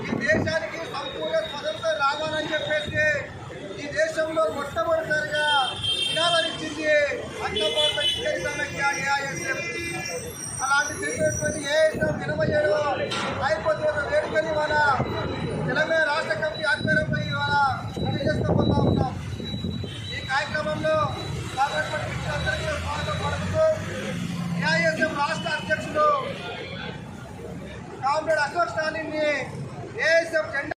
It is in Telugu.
ఈ దేశానికి సంపూర్ణ స్వతంత్రం రావాలని చెప్పేసి ఈ దేశంలో మొట్టమొదటిసారిగా వినాలనిచ్చింది అఖిల భారత విద్యా ఏఐఎస్ఎఫ్. అలాంటి చేసినటువంటి ఏఐఎస్ఎఫ్ ఇరవై ఏడవ అయిపోతున్న మన తెలంగాణ రాష్ట్ర కమిటీ ఆధ్వర్యంలో ఇవాళ తెలియజేసుకోబోతా ఉన్నాం. ఈ కార్యక్రమంలో పాల్గొన్నటువంటి మిత్రులందరికీ స్వాగతం పలుకుతూ రాష్ట్ర అధ్యక్షుడు కామ్రేడ్ అశోక్ స్టాలిన్ని